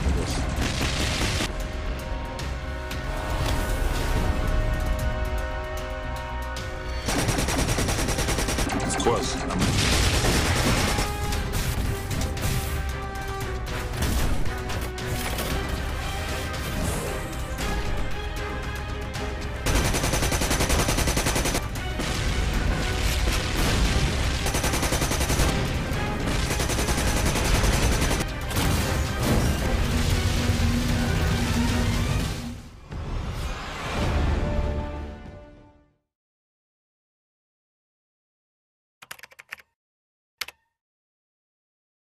after this. Of course. I'm